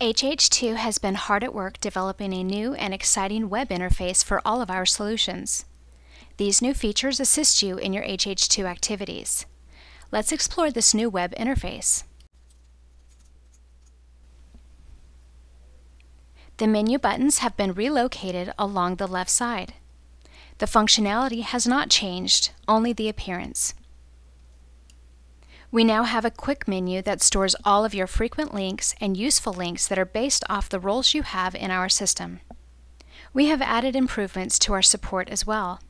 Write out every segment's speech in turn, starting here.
HH2 has been hard at work developing a new and exciting web interface for all of our solutions. These new features assist you in your HH2 activities. Let's explore this new web interface. The menu buttons have been relocated along the left side. The functionality has not changed, only the appearance. We now have a quick menu that stores all of your frequent links and useful links that are based off the roles you have in our system. We have added improvements to our support as well.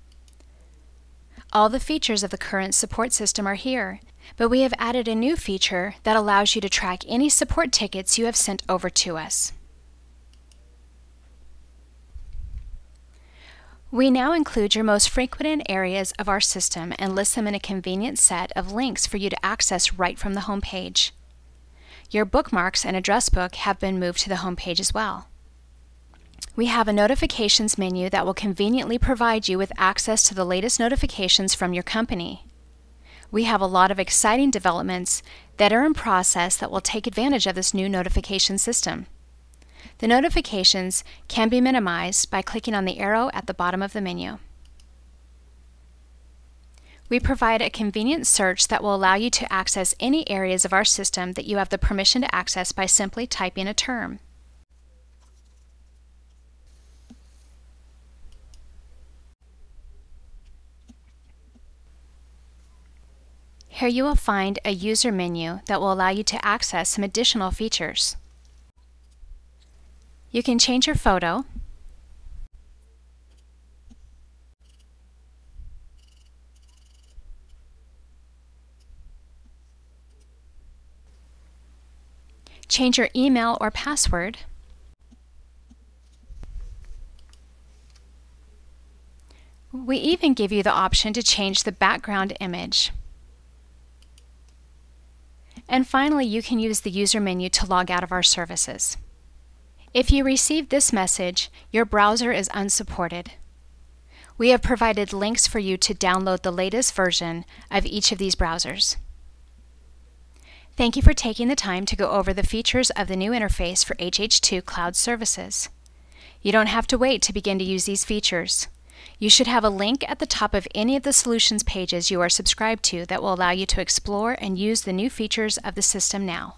All the features of the current support system are here, but we have added a new feature that allows you to track any support tickets you have sent over to us. We now include your most frequented areas of our system and list them in a convenient set of links for you to access right from the home page. Your bookmarks and address book have been moved to the home page as well. We have a notifications menu that will conveniently provide you with access to the latest notifications from your company. We have a lot of exciting developments that are in process that will take advantage of this new notification system. The notifications can be minimized by clicking on the arrow at the bottom of the menu. We provide a convenient search that will allow you to access any areas of our system that you have the permission to access by simply typing a term. Here you will find a user menu that will allow you to access some additional features. You can change your photo. Change your email or password. We even give you the option to change the background image. And finally, you can use the user menu to log out of our services. If you receive this message, your browser is unsupported. We have provided links for you to download the latest version of each of these browsers. Thank you for taking the time to go over the features of the new interface for HH2 Cloud Services. You don't have to wait to begin to use these features. You should have a link at the top of any of the solutions pages you are subscribed to that will allow you to explore and use the new features of the system now.